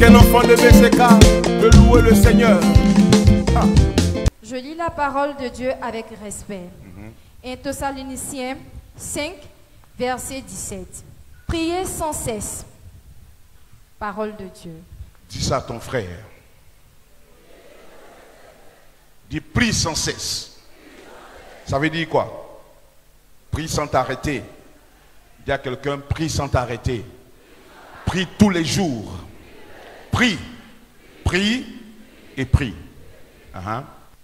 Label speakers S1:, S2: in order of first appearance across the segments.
S1: qu'un enfant de BCK de louer le Seigneur Ah,
S2: Je lis la parole de Dieu avec respect. 1 Thessaloniciens 5, verset 17. Priez sans cesse. Parole de Dieu.
S1: Dis ça à ton frère. Dis prie sans cesse. Ça veut dire quoi? Prie sans t'arrêter. Dis à quelqu'un, prie sans t'arrêter. Prie tous les jours. Prie. Prie et prie.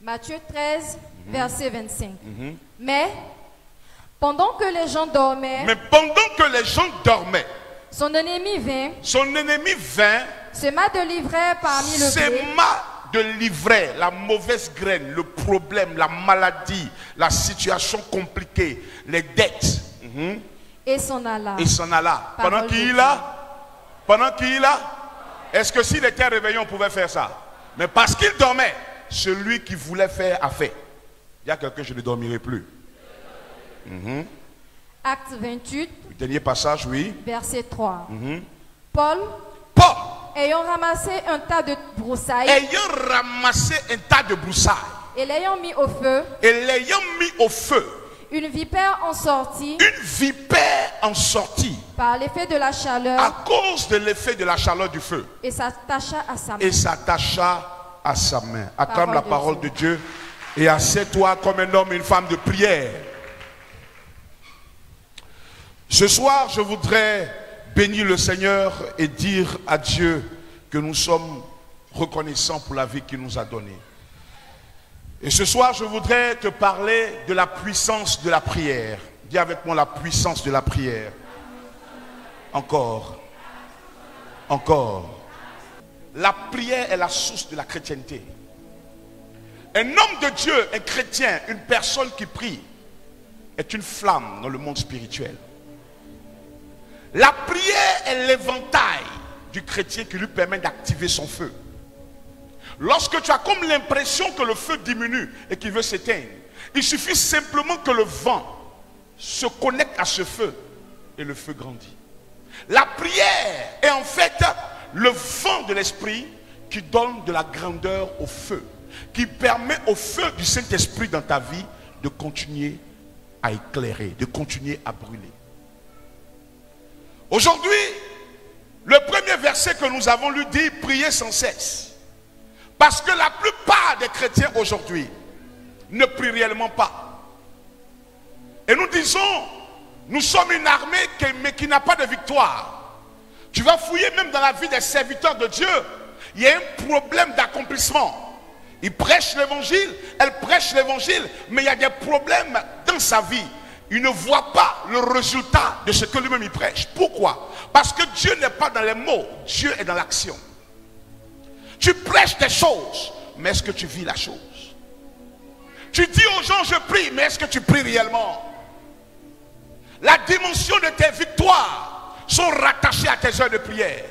S2: Matthieu 13, verset 25. Mais pendant que les gens dormaient,
S1: Mais pendant que les gens dormaient,
S2: son ennemi vint,
S1: son ennemi vint,
S2: sema de livrer parmi le
S1: sema de livrer la mauvaise graine, le problème, la maladie, la situation compliquée, les dettes. Mhm.
S2: et s'en alla.
S1: Et s'en alla.
S2: Parole
S1: Pendant qu'il a Pendant qu'il a Est-ce que s'il était réveillé, on pouvait faire ça? Mais parce qu'il dormait, celui qui voulait faire a fait. Il y a quelqu'un, je ne dormirai plus.
S2: Acte 28,
S1: Le dernier passage, oui.
S2: verset 3. Paul,
S1: Paul,
S2: ayant ramassé un tas de broussailles.
S1: Ayant ramassé un tas de broussailles.
S2: Et l'ayant mis au feu,
S1: et l'ayant mis au feu,
S2: une vipère en sortit.
S1: Une vipère en sortit
S2: par l'effet de la chaleur
S1: à cause de l'effet de la chaleur du feu
S2: et s'attacha à sa main.
S1: et s'attacha à sa main. Acclame la parole de Dieu et assieds-toi comme un homme et une femme de prière. Ce soir, je voudrais bénir le Seigneur et dire à Dieu que nous sommes reconnaissants pour la vie qu'il nous a donnée. Et ce soir, je voudrais te parler de la puissance de la prière. Dis avec moi la puissance de la prière. Encore. Encore. La prière est la source de la chrétienté. Un homme de Dieu, un chrétien, une personne qui prie, est une flamme dans le monde spirituel. La prière est l'éventail du chrétien qui lui permet d'activer son feu. Lorsque tu as comme l'impression que le feu diminue et qu'il veut s'éteindre, il suffit simplement que le vent se connecte à ce feu et le feu grandit. La prière est en fait le vent de l'esprit qui donne de la grandeur au feu, qui permet au feu du Saint-Esprit dans ta vie de continuer à éclairer, de continuer à brûler. Aujourd'hui, le premier verset que nous avons lu dit priez sans cesse. Parce que la plupart des chrétiens aujourd'hui ne prient réellement pas. Et nous disons, nous sommes une armée qui- mais qui n'a pas de victoire. Tu vas fouiller même dans la vie des serviteurs de Dieu. Il y a un problème d'accomplissement. Il prêche l'évangile, elle prêche l'évangile, mais il y a des problèmes dans sa vie. Il ne voit pas le résultat de ce que lui-même il prêche. Pourquoi? Parce que Dieu n'est pas dans les mots, Dieu est dans l'action. Tu prêches des choses, mais est-ce que tu vis la chose? Tu dis aux gens, je prie, mais est-ce que tu pries réellement? La dimension de tes victoires sont rattachées à tes heures de prière.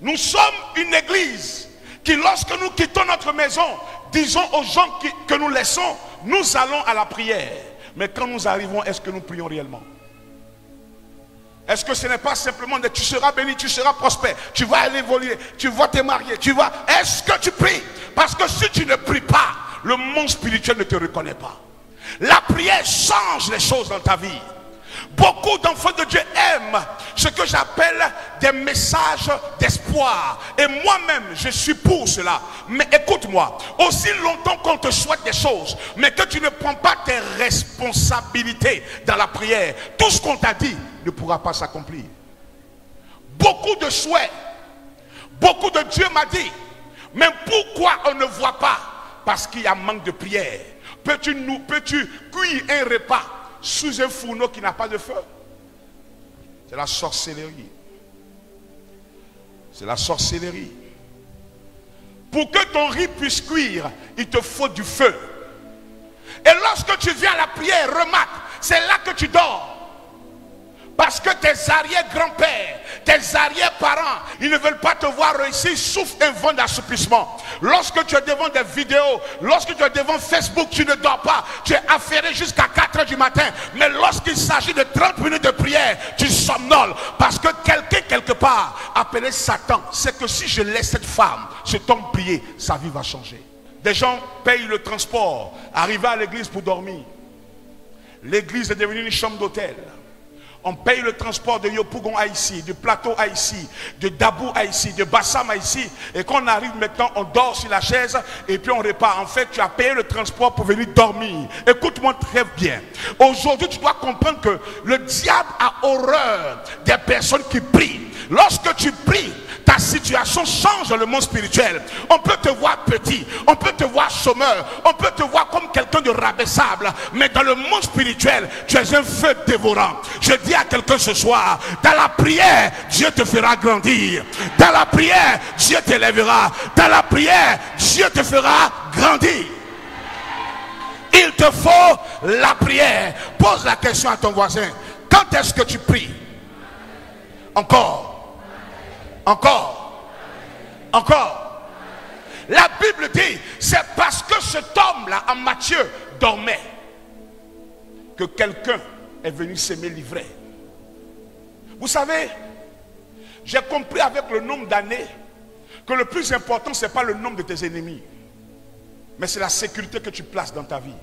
S1: Nous sommes une église qui, lorsque nous quittons notre maison, disons aux gens que nous laissons, nous allons à la prière. Mais quand nous arrivons, est-ce que nous prions réellement? Est-ce que ce n'est pas simplement de tu seras béni, tu seras prospère, tu vas aller évoluer, tu vas te marier, tu vas. Est-ce que tu pries? Parce que si tu ne pries pas, le monde spirituel ne te reconnaît pas. La prière change les choses dans ta vie. Beaucoup d'enfants de Dieu aiment ce que j'appelle des messages d'espoir. Et moi-même, je suis pour cela. Mais écoute-moi, aussi longtemps qu'on te souhaite des choses, mais que tu ne prends pas tes responsabilités dans la prière, tout ce qu'on t'a dit ne pourra pas s'accomplir. Beaucoup de souhaits, beaucoup de Dieu m'a dit, mais pourquoi on ne voit pas? Parce qu'il y a manque de prière. Peux-tu cuire un repas sous un fourneau qui n'a pas de feu? C'est la sorcellerie. C'est la sorcellerie. Pour que ton riz puisse cuire, il te faut du feu. Et lorsque tu viens à la prière, remarque, c'est là que tu dors. Parce que tes arrière-grands-pères, tes arrière-parents, ils ne veulent pas te voir réussir, souffre un vent d'assouplissement. Lorsque tu es devant des vidéos, lorsque tu es devant Facebook, tu ne dors pas. Tu es affairé jusqu'à 4 heures du matin. Mais lorsqu'il s'agit de 30 minutes de prière, tu somnoles. Parce que quelqu'un, quelque part, appelé Satan, c'est que si je laisse cette femme, cet homme prier, sa vie va changer. Des gens payent le transport, arriver à l'église pour dormir. L'église est devenue une chambre d'hôtel. On paye le transport de Yopougon à ici, du plateau à ici, de Dabou à ici, de Bassam à ici. Et quand on arrive maintenant, on dort sur la chaise et puis on repart. En fait, tu as payé le transport pour venir dormir. Écoute-moi très bien. Aujourd'hui, tu dois comprendre que le diable a horreur des personnes qui prient. Lorsque tu pries, ta situation change dans le monde spirituel. On peut te voir petit, on peut te voir chômeur, on peut te voir comme quelqu'un de rabaissable, mais dans le monde spirituel, tu es un feu dévorant. Je dis à quelqu'un ce soir, dans la prière, Dieu te fera grandir. Dans la prière, Dieu t'élèvera. Dans la prière, Dieu te fera grandir. Il te faut la prière. Pose la question à ton voisin. Quand est-ce que tu pries? Encore. Encore. Encore. La Bible dit, c'est parce que cet homme-là, en Matthieu, dormait, que quelqu'un est venu s'aimer livrer. Vous savez, j'ai compris avec le nombre d'années que le plus important, ce n'est pas le nombre de tes ennemis, mais c'est la sécurité que tu places dans ta vie.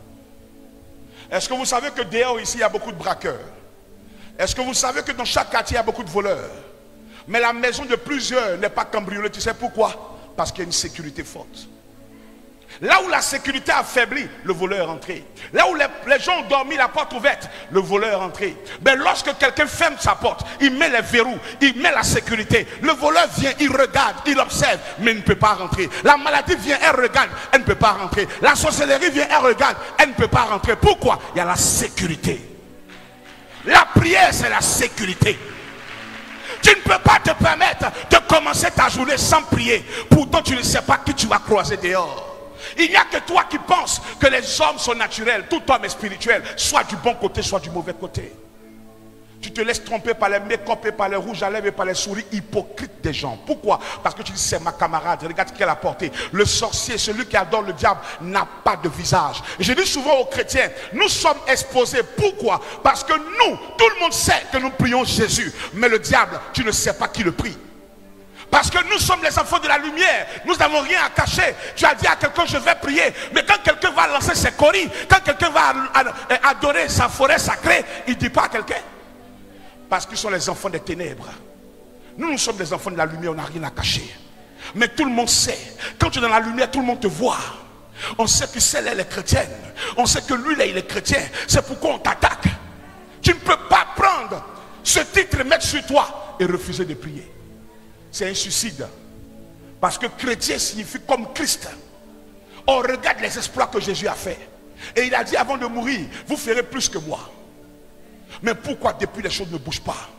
S1: Est-ce que vous savez que dehors ici, il y a beaucoup de braqueurs? Est-ce que vous savez que dans chaque quartier, il y a beaucoup de voleurs? Mais la maison de plusieurs n'est pas cambriolée. Tu sais pourquoi? Parce qu'il y a une sécurité forte. Là où la sécurité a faibli, le voleur est entré. Là où les, gens ont dormi, la porte ouverte, le voleur est entré. Mais lorsque quelqu'un ferme sa porte, il met les verrous, il met la sécurité. Le voleur vient, il regarde, il observe, mais il ne peut pas rentrer. La maladie vient, elle regarde, elle ne peut pas rentrer. La sorcellerie vient, elle regarde, elle ne peut pas rentrer. Pourquoi? Il y a la sécurité. La prière, c'est la sécurité. Tu ne peux pas te permettre de commencer ta journée sans prier. Pourtant, tu ne sais pas qui tu vas croiser dehors. Il n'y a que toi qui penses que les hommes sont naturels. Tout homme est spirituel. Soit du bon côté, soit du mauvais côté. Tu te laisses tromper par les make-up et par les rouges à lèvres et par les souris hypocrites des gens. Pourquoi? Parce que tu dis c'est ma camarade, regarde qu'elle a porté. Le sorcier, celui qui adore le diable, n'a pas de visage. je dis souvent aux chrétiens, nous sommes exposés. Pourquoi? Parce que nous, tout le monde sait que nous prions Jésus. Mais le diable, tu ne sais pas qui le prie. Parce que nous sommes les enfants de la lumière. Nous n'avons rien à cacher. Tu as dit à quelqu'un, je vais prier. Mais quand quelqu'un va lancer ses coris, quand quelqu'un va adorer sa forêt sacrée, il ne dit pas à quelqu'un. Parce qu'ils sont les enfants des ténèbres. Nous, nous sommes les enfants de la lumière, on n'a rien à cacher. Mais tout le monde sait. Quand tu es dans la lumière, tout le monde te voit. On sait que celle elle est chrétienne. On sait que lui là, il est chrétien. C'est pourquoi on t'attaque. Tu ne peux pas prendre ce titre, mettre sur toi et refuser de prier. C'est un suicide. Parce que chrétien signifie comme Christ. On regarde les exploits que Jésus a fait. Et il a dit avant de mourir, vous ferez plus que moi. Mais pourquoi depuis les choses ne bougent pas?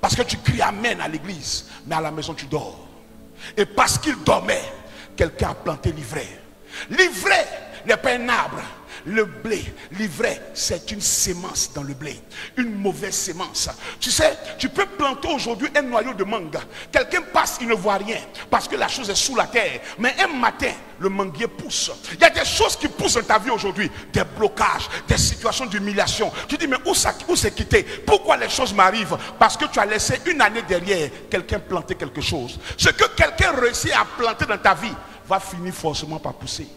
S1: Parce que tu cries Amen à l'église, mais à la maison tu dors. Et parce qu'il dormait, quelqu'un a planté l'ivraie. L'ivraie n'est pas un arbre, le blé, l'ivraie, c'est une sémence dans le blé. Une mauvaise sémence. Tu sais, tu peux planter aujourd'hui un noyau de manga. Quelqu'un passe, il ne voit rien. Parce que la chose est sous la terre. Mais un matin, le manguier pousse. Il y a des choses qui poussent dans ta vie aujourd'hui. Des blocages, des situations d'humiliation. Tu dis, mais où, ça, où c'est quitté? Pourquoi les choses m'arrivent? Parce que tu as laissé une année derrière quelqu'un planter quelque chose. Ce que quelqu'un réussit à planter dans ta vie va finir forcément par pousser.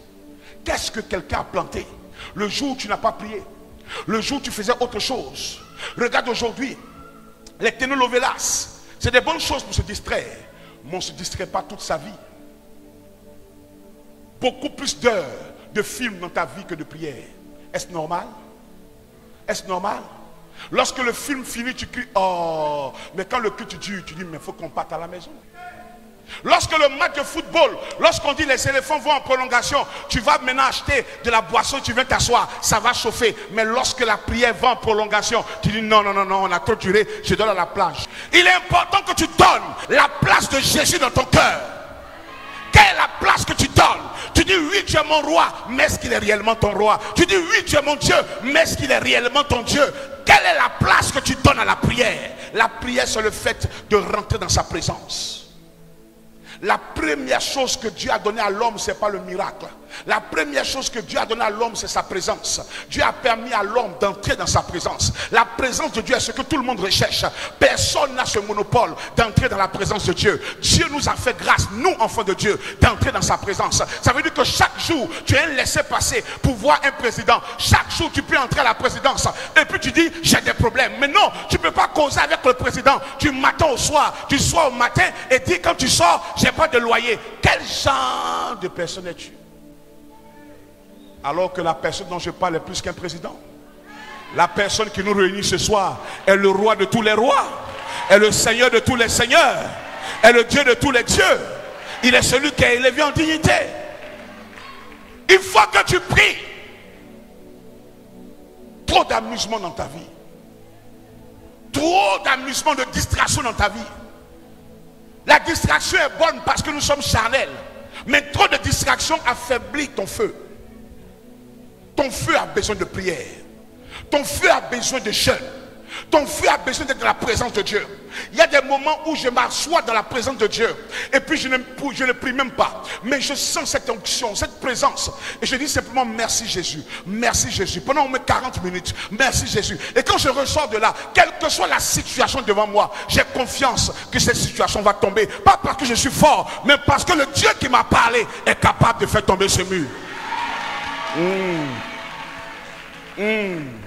S1: Qu'est-ce que quelqu'un a planté? Le jour où tu n'as pas prié. Le jour où tu faisais autre chose. Regarde aujourd'hui. Les télénovelas. C'est des bonnes choses pour se distraire. Mais on ne se distrait pas toute sa vie. Beaucoup plus d'heures de films dans ta vie que de prière. Est-ce normal? Est-ce normal? Lorsque le film finit, tu cries, oh, mais quand le culte dure, tu dis, mais il faut qu'on parte à la maison. Lorsque le match de football, lorsqu'on dit les éléphants vont en prolongation, tu vas maintenant acheter de la boisson, tu viens t'asseoir, ça va chauffer. Mais lorsque la prière va en prolongation, tu dis non, non, non, non, on a trop duré, je donne à la plage. Il est important que tu donnes la place de Jésus dans ton cœur. Quelle est la place que tu donnes? Tu dis oui, tu es mon roi, mais est-ce qu'il est réellement ton roi? Tu dis oui, tu es mon Dieu, mais est-ce qu'il est réellement ton Dieu? Quelle est la place que tu donnes à la prière? La prière, c'est le fait de rentrer dans sa présence. La première chose que Dieu a donnée à l'homme, ce n'est pas le miracle. La première chose que Dieu a donnée à l'homme, c'est sa présence. Dieu a permis à l'homme d'entrer dans sa présence. La présence de Dieu est ce que tout le monde recherche. Personne n'a ce monopole d'entrer dans la présence de Dieu. Dieu nous a fait grâce, nous, enfants de Dieu, d'entrer dans sa présence. Ça veut dire que chaque jour, tu es laissé passer pour voir un président. Chaque jour, tu peux entrer à la présidence. Et puis tu dis, j'ai des problèmes. Mais non, tu ne peux pas causer avec le président du matin au soir, du soir au matin, et dire quand tu sors, j'ai pas de loyer. Quel genre de personne es-tu? Alors que la personne dont je parle est plus qu'un président. La personne qui nous réunit ce soir est le roi de tous les rois, est le seigneur de tous les seigneurs, est le Dieu de tous les dieux. Il est celui qui est élevé en dignité. Il faut que tu pries. Trop d'amusement dans ta vie. Trop d'amusement, de distraction dans ta vie. La distraction est bonne parce que nous sommes charnels. Mais trop de distraction affaiblit ton feu. Ton feu a besoin de prière. Ton feu a besoin de jeûne. Ton feu a besoin d'être dans la présence de Dieu. Il y a des moments où je m'assois dans la présence de Dieu. Et puis je ne, je ne prie même pas. Mais je sens cette onction, cette présence. Et je dis simplement merci Jésus. Merci Jésus. Pendant au moins 40 minutes. Merci Jésus. Et quand je ressors de là, quelle que soit la situation devant moi, j'ai confiance que cette situation va tomber. Pas parce que je suis fort, mais parce que le Dieu qui m'a parlé est capable de faire tomber ce mur. Mmh. Mmh.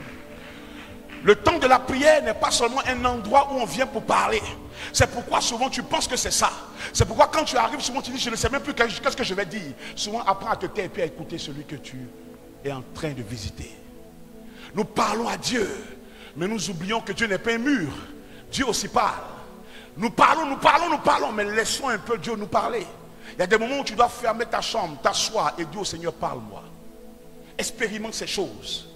S1: Le temps de la prière n'est pas seulement un endroit où on vient pour parler. C'est pourquoi souvent tu penses que c'est ça. C'est pourquoi quand tu arrives, souvent tu dis, je ne sais même plus qu'est-ce que je vais dire. Souvent apprends à te taire et puis à écouter celui que tu es en train de visiter. Nous parlons à Dieu, mais nous oublions que Dieu n'est pas un mur. Dieu aussi parle. Nous parlons, nous parlons, nous parlons, mais laissons un peu Dieu nous parler. Il y a des moments où tu dois fermer ta chambre, t'asseoir et dire au Seigneur, parle-moi. Expérimente ces choses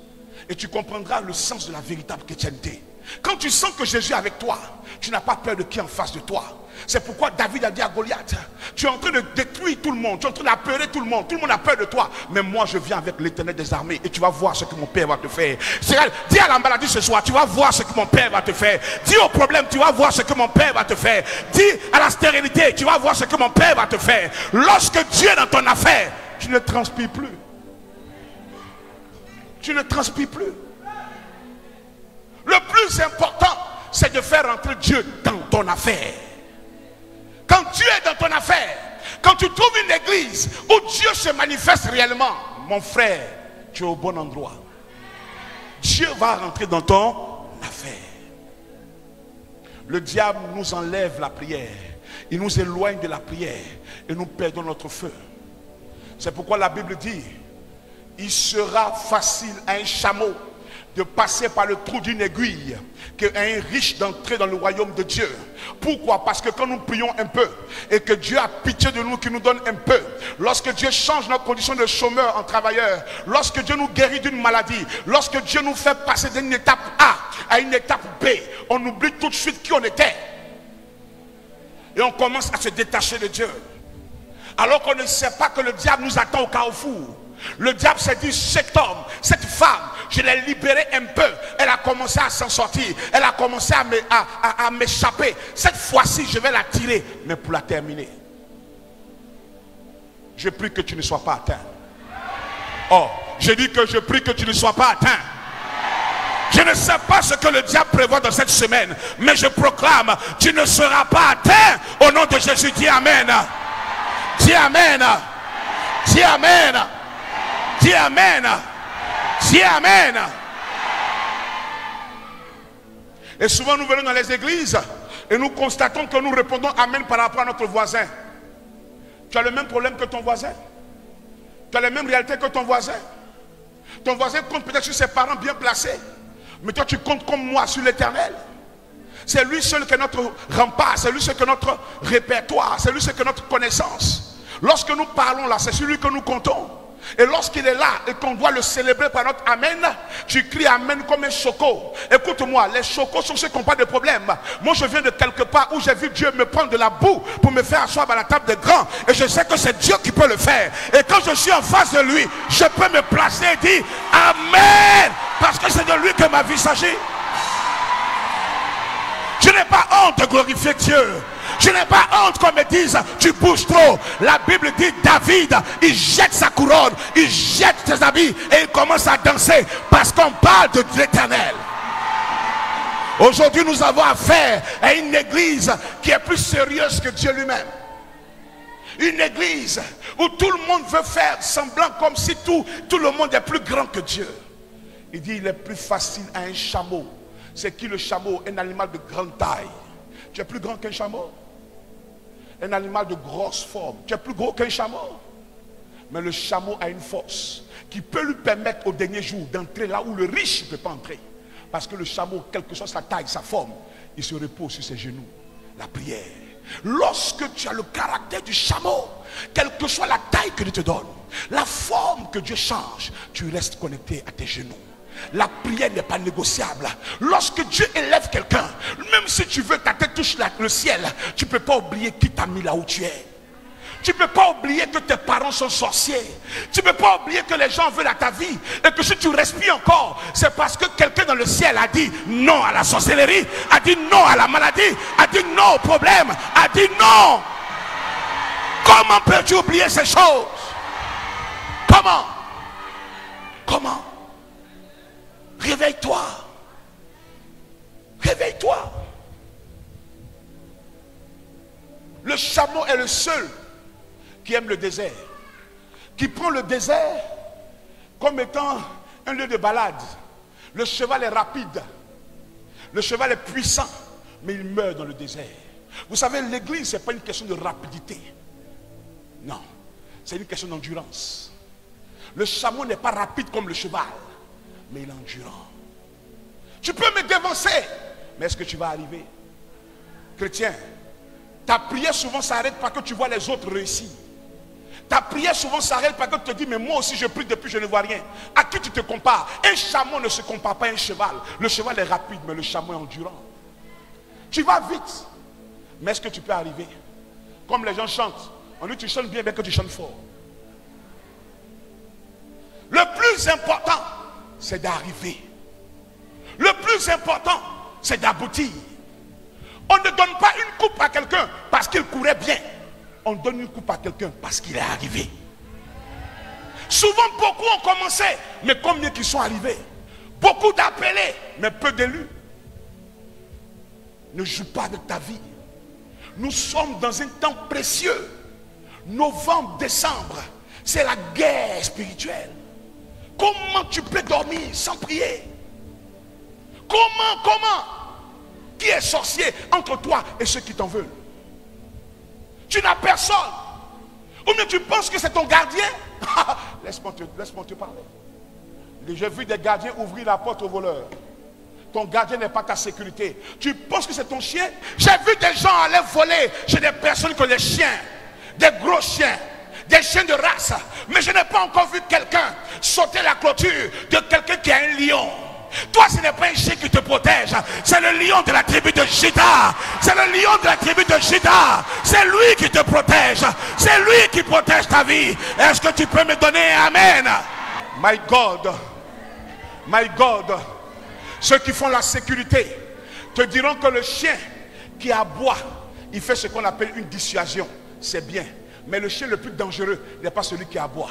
S1: et tu comprendras le sens de la véritable chrétienté. Quand tu sens que Jésus est avec toi, tu n'as pas peur de qui est en face de toi. C'est pourquoi David a dit à Goliath, tu es en train de détruire tout le monde, tu es en train d'appeler tout le monde, tout le monde a peur de toi, mais moi je viens avec l'éternel des armées et tu vas voir ce que mon Père va te faire. Dis à la maladie ce soir, tu vas voir ce que mon Père va te faire. Dis au problème, tu vas voir ce que mon Père va te faire. Dis à la stérilité, tu vas voir ce que mon Père va te faire. Lorsque Dieu est dans ton affaire, tu ne transpires plus tu ne transpires plus. Le plus important, c'est de faire entrer Dieu dans ton affaire. Quand Dieu est dans ton affaire, quand tu trouves une église où Dieu se manifeste réellement, mon frère, tu es au bon endroit. Dieu va rentrer dans ton affaire. Le diable nous enlève la prière. Il nous éloigne de la prière et nous perdons notre feu. C'est pourquoi la Bible dit, il sera facile à un chameau de passer par le trou d'une aiguille qu'à un riche d'entrer dans le royaume de Dieu. Pourquoi? Parce que quand nous prions un peu et que Dieu a pitié de nous, qui nous donne un peu, lorsque Dieu change notre condition de chômeur en travailleur, lorsque Dieu nous guérit d'une maladie, lorsque Dieu nous fait passer d'une étape A à une étape B, on oublie tout de suite qui on était. Et on commence à se détacher de Dieu. Alors qu'on ne sait pas que le diable nous attend au carrefour. Le diable s'est dit, cet homme, cette femme, je l'ai libérée un peu. Elle a commencé à s'en sortir. Elle a commencé à m'échapper. Cette fois-ci, je vais la tirer. Mais pour la terminer, je prie que tu ne sois pas atteint. Oh, je dis que je prie que tu ne sois pas atteint. Je ne sais pas ce que le diable prévoit dans cette semaine, mais je proclame, tu ne seras pas atteint au nom de Jésus. Dis Amen. Dis Amen. Dis Amen. Dis Amen. Dis Amen. Et souvent nous venons dans les églises et nous constatons que nous répondons Amen par rapport à notre voisin. Tu as le même problème que ton voisin. Tu as les mêmes réalités que ton voisin. Ton voisin compte peut-être sur ses parents bien placés. Mais toi tu comptes comme moi sur l'éternel. C'est lui seul qui est notre rempart, c'est lui seul qui est notre répertoire, c'est lui seul qui est notre connaissance. Lorsque nous parlons là, c'est celui que nous comptons. Et lorsqu'il est là et qu'on doit le célébrer par notre Amen, tu cries Amen comme un choco. Écoute-moi, les chocos sont ceux qui n'ont pas de problème. Moi, je viens de quelque part où j'ai vu Dieu me prendre de la boue pour me faire asseoir à la table des grands. Et je sais que c'est Dieu qui peut le faire. Et quand je suis en face de lui, je peux me placer et dire Amen. Parce que c'est de lui que ma vie s'agit. Je n'ai pas honte de glorifier Dieu. Je n'ai pas honte qu'on me dise tu bouges trop. La Bible dit David, il jette sa couronne, il jette ses habits et il commence à danser parce qu'on parle de l'éternel. Aujourd'hui, nous avons affaire à une église qui est plus sérieuse que Dieu lui-même. Une église où tout le monde veut faire semblant comme si tout, tout le monde est plus grand que Dieu. Il dit il est plus facile à un chameau. C'est qui le chameau? Un animal de grande taille. Tu es plus grand qu'un chameau? Un animal de grosse forme. Tu es plus gros qu'un chameau? Mais le chameau a une force qui peut lui permettre au dernier jour d'entrer là où le riche ne peut pas entrer. Parce que le chameau, quelle que soit sa taille, sa forme, il se repose sur ses genoux. La prière. Lorsque tu as le caractère du chameau, quelle que soit la taille que Dieu te donne, la forme que Dieu change, tu restes connecté à tes genoux. La prière n'est pas négociable. Lorsque Dieu élève quelqu'un, même si tu veux ta tête touche le ciel, tu ne peux pas oublier qui t'a mis là où tu es. Tu ne peux pas oublier que tes parents sont sorciers. Tu ne peux pas oublier que les gens veulent à ta vie. Et que si tu respires encore, c'est parce que quelqu'un dans le ciel a dit non à la sorcellerie, a dit non à la maladie, a dit non au problème, a dit non. Comment peux-tu oublier ces choses? Comment? Comment? Réveille-toi. Réveille-toi. Le chameau est le seul qui aime le désert, qui prend le désert comme étant un lieu de balade. Le cheval est rapide, le cheval est puissant, mais il meurt dans le désert. Vous savez, l'église, ce n'est pas une question de rapidité. Non, c'est une question d'endurance. Le chameau n'est pas rapide comme le cheval, mais il est endurant. Tu peux me dévancer, mais est-ce que tu vas arriver? Chrétien, ta prière souvent s'arrête parce que tu vois les autres réussir. Ta prière souvent s'arrête parce que tu te dis, mais moi aussi je prie depuis, je ne vois rien. À qui tu te compares? Un chameau ne se compare pas à un cheval. Le cheval est rapide, mais le chameau est endurant. Tu vas vite, mais est-ce que tu peux arriver? Comme les gens chantent. On dit, tu chantes bien, mais que tu chantes fort. Le plus important, c'est d'arriver. Le plus important, c'est d'aboutir. On ne donne pas une coupe à quelqu'un parce qu'il courait bien on donne une coupe à quelqu'un parce qu'il est arrivé. Souvent, beaucoup ont commencé, mais combien qui sont arrivés? Beaucoup d'appelés, mais peu d'élus. Ne joue pas de ta vie. Nous sommes dans un temps précieux. Novembre, décembre, c'est la guerre spirituelle. Comment tu peux dormir sans prier? Comment, comment? Qui est sorcier entre toi et ceux qui t'en veulent? Tu n'as personne. Ou bien tu penses que c'est ton gardien? Laisse-moi te, parler. J'ai vu des gardiens ouvrir la porte aux voleurs. Ton gardien n'est pas ta sécurité. Tu penses que c'est ton chien? J'ai vu des gens aller voler chez des personnes ont des chiens, des gros chiens, des chiens de race. Mais je n'ai pas encore vu quelqu'un sauter la clôture de quelqu'un qui a un lion. Toi, ce n'est pas un chien qui te protège. C'est le lion de la tribu de Juda. C'est le lion de la tribu de Juda. C'est lui qui te protège. C'est lui qui protège ta vie. Est-ce que tu peux me donner Amen? My God. My God. Ceux qui font la sécurité te diront que le chien qui aboie, il fait ce qu'on appelle une dissuasion. C'est bien. Mais le chien le plus dangereux n'est pas celui qui aboie.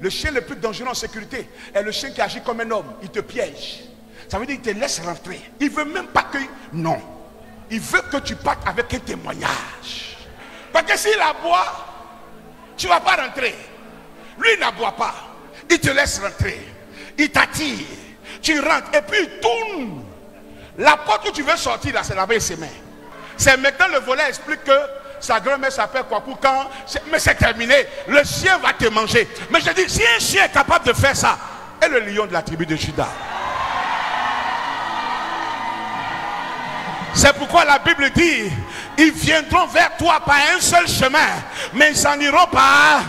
S1: Le chien le plus dangereux en sécurité est le chien qui agit comme un homme. Il te piège. Ça veut dire qu'il te laisse rentrer. Il veut même pas que... Non. Il veut que tu partes avec un témoignage. Parce que s'il aboie, tu ne vas pas rentrer. Lui n'aboie pas. Il te laisse rentrer. Il t'attire. Tu rentres et puis il tourne. La porte où tu veux sortir, là, c'est la ses mains. C'est maintenant le volet explique que sa grand-mère s'appelle quoi pour quand Mais c'est terminé. Le chien va te manger. Mais je dis, si un chien est capable de faire ça, et le lion de la tribu de Judas. C'est pourquoi la Bible dit, ils viendront vers toi par un seul chemin, mais ils s'en iront par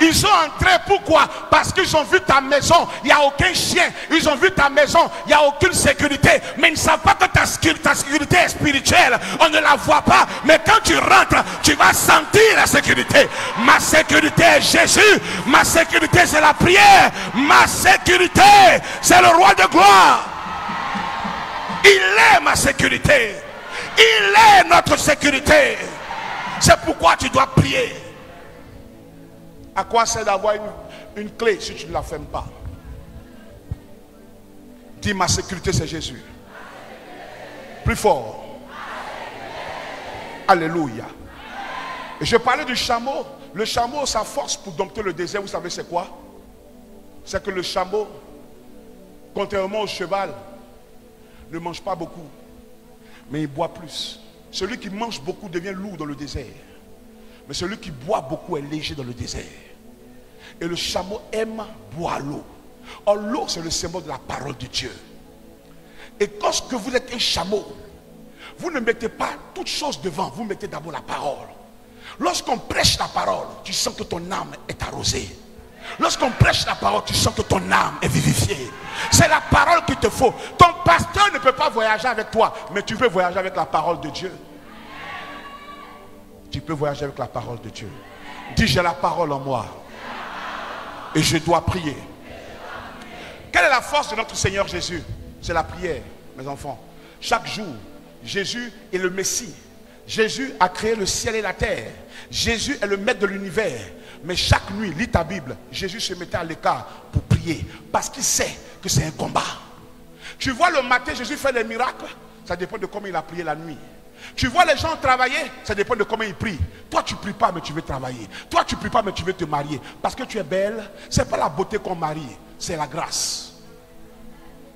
S1: ils sont entrés, pourquoi? Parce qu'ils ont vu ta maison, il n'y a aucun chien. Ils ont vu ta maison, il n'y a aucune sécurité. Mais ils ne savent pas que ta, ta sécurité est spirituelle. On ne la voit pas. Mais quand tu rentres, tu vas sentir la sécurité. Ma sécurité est Jésus. Ma sécurité, c'est la prière. Ma sécurité, c'est le roi de gloire. Il est ma sécurité. Il est notre sécurité. C'est pourquoi tu dois prier. À quoi sert d'avoir une, une clé si tu ne la fermes pas? Dis ma sécurité, c'est Jésus. Plus fort. Alléluia. Et je parlais du chameau. Le chameau, sa force pour dompter le désert, vous savez c'est quoi? C'est que le chameau, contrairement au cheval, ne mange pas beaucoup, mais il boit plus. Celui qui mange beaucoup devient lourd dans le désert. Mais celui qui boit beaucoup est léger dans le désert. Et le chameau aime boire l'eau. Or, l'eau, c'est le symbole de la parole de Dieu. Et lorsque vous êtes un chameau, vous ne mettez pas toute chose devant, vous mettez d'abord la parole. Lorsqu'on prêche la parole, tu sens que ton âme est arrosée. Lorsqu'on prêche la parole, tu sens que ton âme est vivifiée. C'est la parole qu'il te faut. Ton pasteur ne peut pas voyager avec toi, mais tu peux voyager avec la parole de Dieu. Tu peux voyager avec la parole de Dieu. Dis, j'ai la parole en moi. Et je dois prier. Quelle est la force de notre Seigneur Jésus? C'est la prière, mes enfants. Chaque jour, Jésus est le Messie. Jésus a créé le ciel et la terre. Jésus est le maître de l'univers. Mais chaque nuit, lis ta Bible, Jésus se mettait à l'écart pour prier. Parce qu'il sait que c'est un combat. Tu vois le matin, Jésus fait des miracles. Ça dépend de comment il a prié la nuit. Tu vois les gens travailler, ça dépend de comment ils prient. Toi, tu ne pries pas, mais tu veux travailler. Toi, tu ne pries pas, mais tu veux te marier. Parce que tu es belle, ce n'est pas la beauté qu'on marie, c'est la grâce.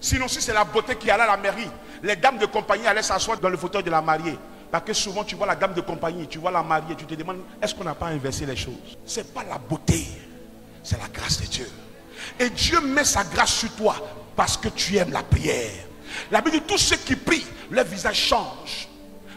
S1: Sinon, si c'est la beauté qui allait à la mairie, les dames de compagnie allaient s'asseoir dans le fauteuil de la mariée. Parce que souvent, tu vois la dame de compagnie, tu vois la mariée, tu te demandes, est-ce qu'on n'a pas inversé les choses? Ce n'est pas la beauté, c'est la grâce de Dieu. Et Dieu met sa grâce sur toi parce que tu aimes la prière. La Bible dit, tous ceux qui prient, leur visage change.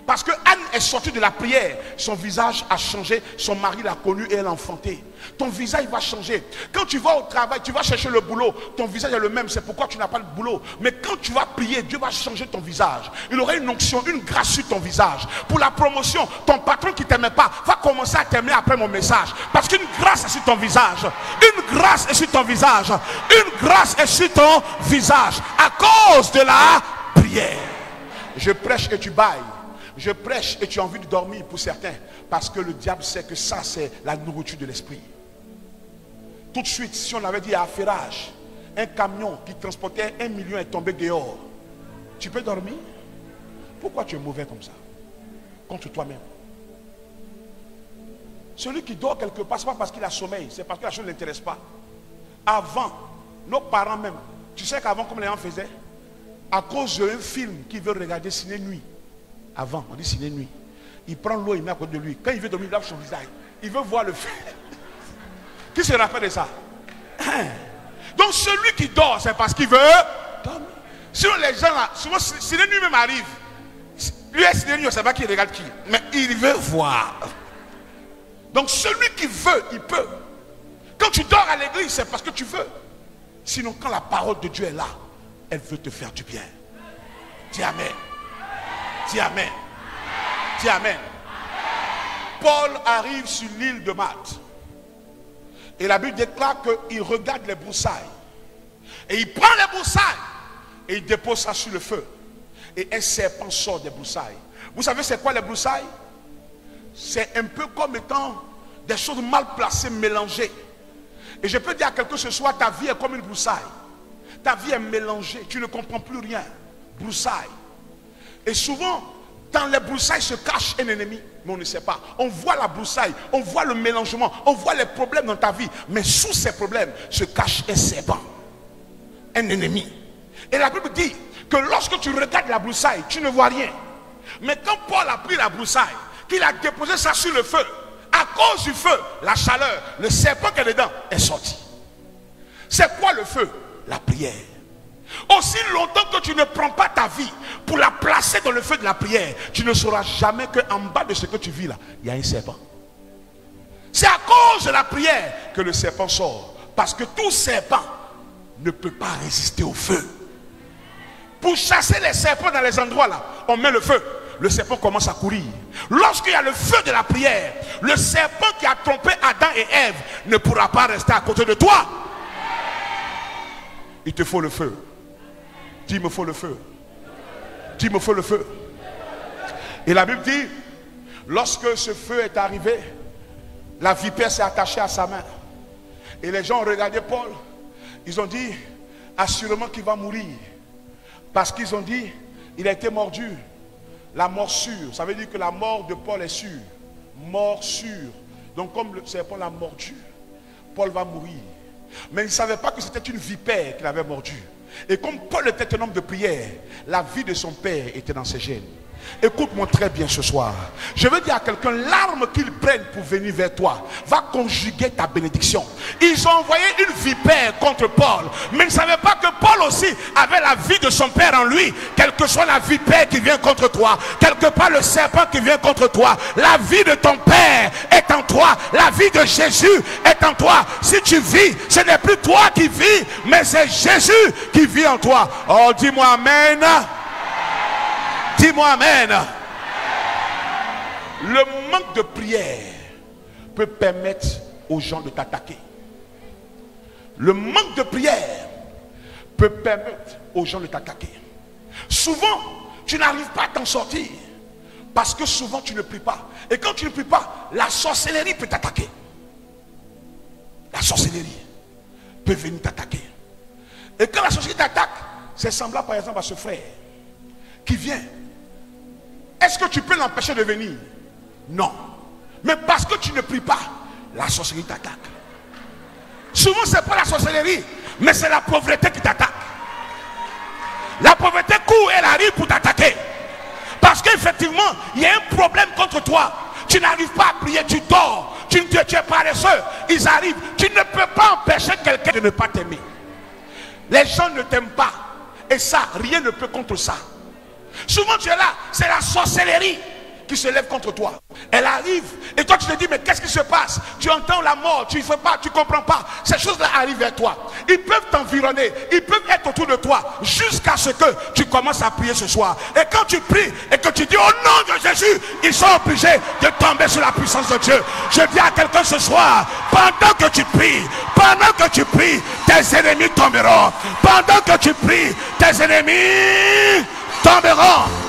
S1: Parce que Anne est sortie de la prière. Son visage a changé. Son mari l'a connue et elle a enfanté. Ton visage va changer. Quand tu vas au travail, tu vas chercher le boulot. Ton visage est le même. C'est pourquoi tu n'as pas de boulot. Mais quand tu vas prier, Dieu va changer ton visage. Il aura une onction, une grâce sur ton visage. Pour la promotion, ton patron qui ne t'aimait pas va commencer à t'aimer après mon message. Parce qu'une grâce est sur ton visage. Une grâce est sur ton visage. Une grâce est sur ton visage. À cause de la prière. Je prêche et tu bailles. Je prêche et tu as envie de dormir pour certains. Parce que le diable sait que ça, c'est la nourriture de l'esprit. Tout de suite, si on avait dit à affairage, un camion qui transportait un million est tombé dehors, tu peux dormir? Pourquoi tu es mauvais comme ça? Contre toi-même. Celui qui dort quelque part, ce n'est pas parce qu'il a sommeil, c'est parce que la chose ne l'intéresse pas. Avant, nos parents même, tu sais qu'avant, comme les gens faisaient, à cause d'un film qu'ils veulent regarder ciné nuit, avant, on dit ciné nuit, il prend l'eau, il met à côté de lui. Quand il veut dormir, il lave son visage. Il veut voir le film. Qui se rappelle de ça? Donc celui qui dort, c'est parce qu'il veut dormir. Sinon les gens là, souvent si les nuits même arrivent, lui est nuit, on ne sait pas qui regarde qui. Mais il veut voir. Donc celui qui veut, il peut. Quand tu dors à l'église, c'est parce que tu veux. Sinon, quand la parole de Dieu est là, elle veut te faire du bien. Dis Amen. Dis Amen. Dis Amen. Paul arrive sur l'île de Malte. Et la Bible déclare qu'il regarde les broussailles. Et il prend les broussailles. Et il dépose ça sur le feu. Et un serpent sort des broussailles. Vous savez c'est quoi les broussailles? C'est un peu comme étant des choses mal placées, mélangées. Et je peux dire à quelqu'un ce soir, ta vie est comme une broussaille. Ta vie est mélangée. Tu ne comprends plus rien. Broussaille. Et souvent, dans les broussailles se cache un ennemi, mais on ne sait pas. On voit la broussaille, on voit le mélangement, on voit les problèmes dans ta vie, mais sous ces problèmes se cache un serpent, un ennemi. Et la Bible dit que lorsque tu regardes la broussaille, tu ne vois rien. Mais quand Paul a pris la broussaille, qu'il a déposé ça sur le feu, à cause du feu, la chaleur, le serpent qui est dedans est sorti. C'est quoi le feu? La prière. Aussi longtemps que tu ne prends pas ta vie pour la placer dans le feu de la prière, tu ne sauras jamais qu'en bas de ce que tu vis là, il y a un serpent. C'est à cause de la prière que le serpent sort. Parce que tout serpent ne peut pas résister au feu. Pour chasser les serpents dans les endroits là, on met le feu. Le serpent commence à courir. Lorsqu'il y a le feu de la prière, le serpent qui a trompé Adam et Ève ne pourra pas rester à côté de toi. Il te faut le feu. Me faut le feu. Il me faut le feu. Et la Bible dit, lorsque ce feu est arrivé, la vipère s'est attachée à sa main. Et les gens ont regardé Paul. Ils ont dit, assurément qu'il va mourir. Parce qu'ils ont dit, il a été mordu. La mort sûre. Ça veut dire que la mort de Paul est sûre. Mort sûre. Donc comme le serpent l'a mordu, Paul va mourir. Mais il ne savait pas que c'était une vipère qu'il avait mordu. Et comme Paul était un homme de prière, la vie de son père était dans ses gènes. Écoute-moi très bien ce soir. Je veux dire à quelqu'un, l'arme qu'ils prennent pour venir vers toi va conjuguer ta bénédiction. Ils ont envoyé une vipère contre Paul, mais ils ne savaient pas que Paul aussi avait la vie de son père en lui. Quelle que soit la vipère qui vient contre toi, quelque part le serpent qui vient contre toi, la vie de ton père est en toi. La vie de Jésus est en toi. Si tu vis, ce n'est plus toi qui vis, mais c'est Jésus qui vit en toi. Oh, dis-moi Amen. Dis-moi Amen. Le manque de prière peut permettre aux gens de t'attaquer. Le manque de prière peut permettre aux gens de t'attaquer. Souvent, tu n'arrives pas à t'en sortir. Parce que souvent, tu ne pries pas. Et quand tu ne pries pas, la sorcellerie peut t'attaquer. La sorcellerie peut venir t'attaquer. Et quand la sorcellerie t'attaque, c'est semblable par exemple à ce frère qui vient est-ce que tu peux l'empêcher de venir? Non. Mais parce que tu ne pries pas, la sorcellerie t'attaque. Souvent, ce n'est pas la sorcellerie, mais c'est la pauvreté qui t'attaque. La pauvreté court, elle arrive pour t'attaquer. Parce qu'effectivement, il y a un problème contre toi. Tu n'arrives pas à prier, tu dors, tu, tu, tu es paresseux. Ils arrivent. Tu ne peux pas empêcher quelqu'un de ne pas t'aimer. Les gens ne t'aiment pas. Et ça, rien ne peut contre ça. Souvent tu es là, c'est la sorcellerie qui se lève contre toi. Elle arrive et toi tu te dis mais qu'est-ce qui se passe? Tu entends la mort, tu ne fais pas, tu ne comprends pas. Ces choses-là arrivent vers toi. Ils peuvent t'environner, ils peuvent être autour de toi jusqu'à ce que tu commences à prier ce soir. Et quand tu pries et que tu dis au nom de Jésus, ils sont obligés de tomber sur la puissance de Dieu. Je dis à quelqu'un ce soir, pendant que tu pries, pendant que tu pries, tes ennemis tomberont. Pendant que tu pries, tes ennemis tomberont.